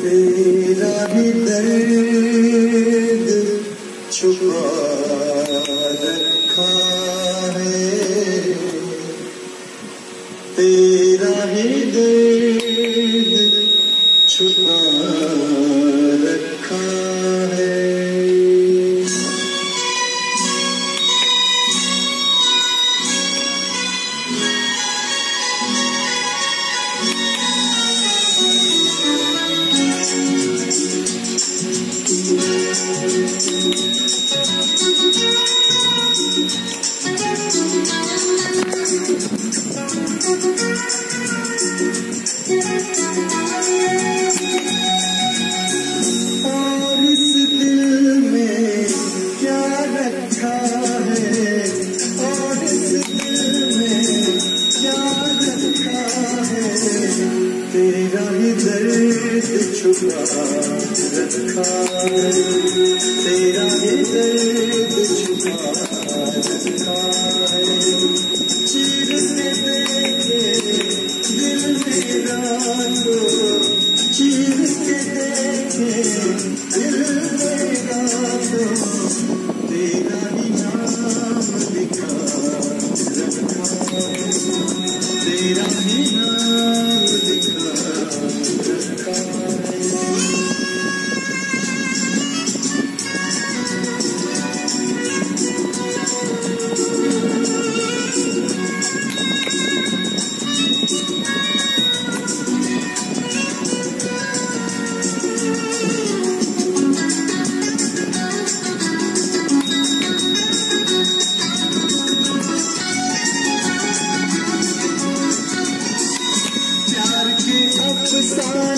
तेरा भी दर्द छुपा याद रखा तेरा ही दे से छुपा रखा तेरा ये दर्द छुपा रखा है देखे दिल मेरा तो चीर देखे दिल मेरा तेरा ही नाम लिखा। sun.